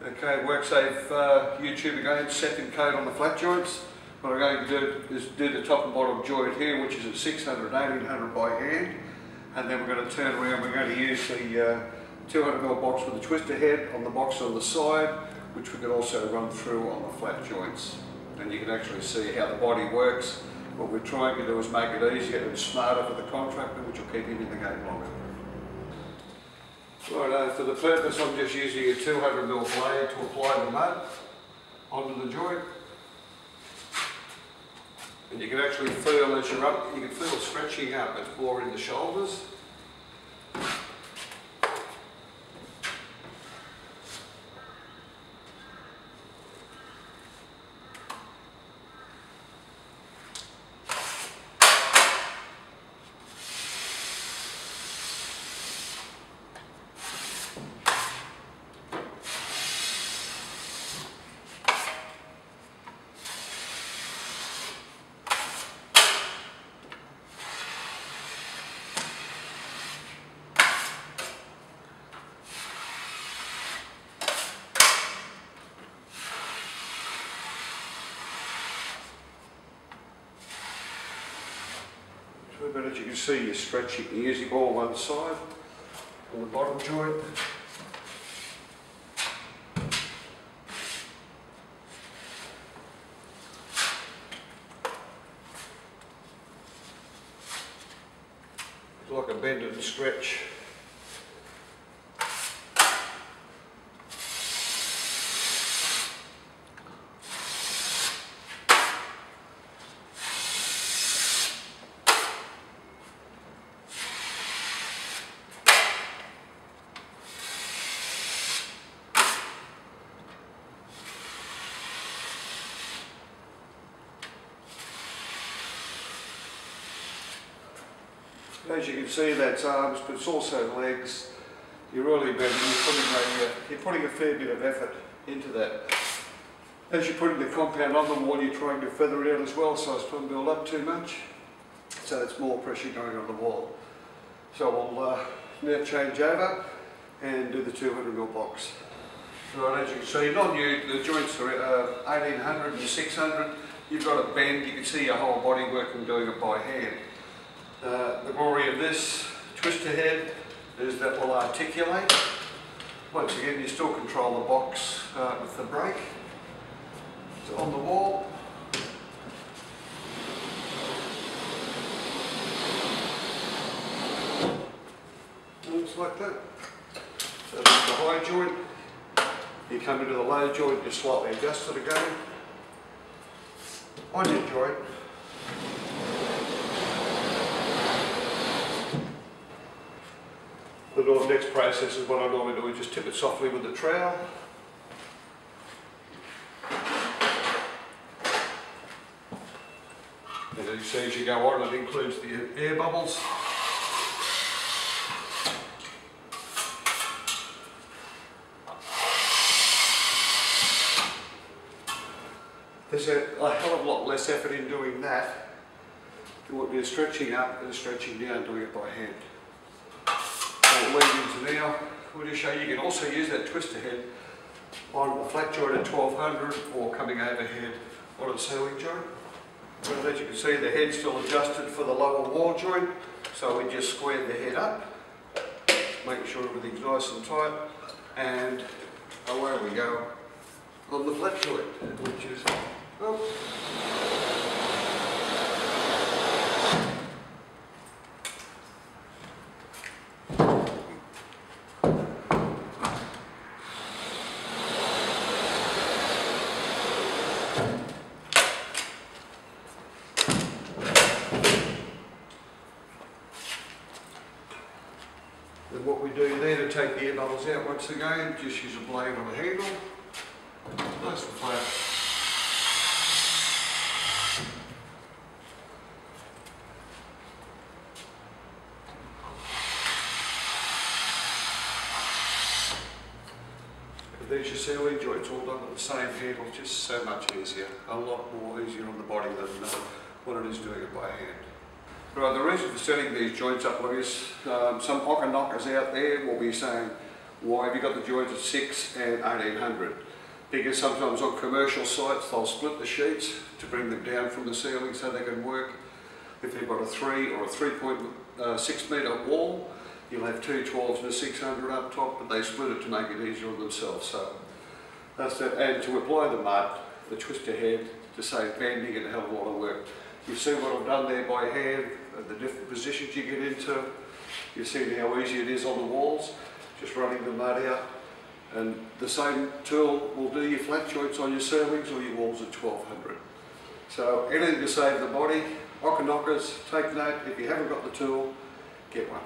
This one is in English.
Okay, WorkSafe uh, YouTube again, second coat on the flat joints. What I'm going to do is do the top and bottom joint here, which is at 600, 1800 by hand. And then we're going to turn around, we're going to use the uh, 200mm box with a twister head on the box on the side, which we can also run through on the flat joints. And you can actually see how the body works. What we're trying to do is make it easier and smarter for the contractor, which will keep him in the game longer. Right, uh, for the purpose I'm just using a 200mm blade to apply the mud onto the joint. And you can actually feel as you're up, you can feel stretching up, it's more in the shoulders. But as you can see, you're stretching, you're using all one side on the bottom joint. It's like a bend and stretch. As you can see, that's arms, but it's also legs. You're really bending, you're putting, a, uh, you're putting a fair bit of effort into that. As you're putting the compound on the wall, you're trying to feather it out as well, so it's not build up too much. So it's more pressure going on the wall. So we'll uh, now change over and do the 200 mil box. Right, as you can see, not new, the joints are uh, 1800 and 600. You've got a bend, you can see your whole body working doing it by hand. Uh, the glory of this twister head is that will articulate. Once again, you still control the box uh, with the brake. It's on the wall. Looks like that. So that's the high joint. You come into the low joint, you slightly adjust it again. On your joint, The next process is what I normally do, is just tip it softly with the trowel. And as you see as you go on, it includes the air bubbles. There's a, a, hell of a lot less effort in doing that than what you're stretching up and stretching down doing it by hand lead into now. We'll just show you, you can also use that twister head on a flat joint at 1200 or coming overhead on a ceiling joint. As you can see the head's still adjusted for the lower wall joint so we just square the head up, make sure everything's nice and tight and away we go on the flat joint which is, well, Then what we do there to take the air bubbles out once again, just use a blade on the handle, nice and flat. There's your ceiling joints all done with the same handle, just so much easier, a lot more easier on the body than uh, what it is doing it by hand. Right, the reason for setting these joints up like this, um, some hocker knockers out there will be saying, Why have you got the joints at 6 and 1800? Because sometimes on commercial sites they'll split the sheets to bring them down from the ceiling so they can work. If they've got a 3 or a 3.6 metre wall, you'll have two 12s and a 600 up top, but they split it to make it easier on themselves. So that's that. And to apply the mud, the twister head to save bending and a hell of a lot of work. You see what I've done there by hand, uh, the different positions you get into. You've seen how easy it is on the walls, just running the mud out. And the same tool will do your flat joints on your ceilings or your walls at 1200. So anything to save the body, Okanakas, take note, if you haven't got the tool, get one.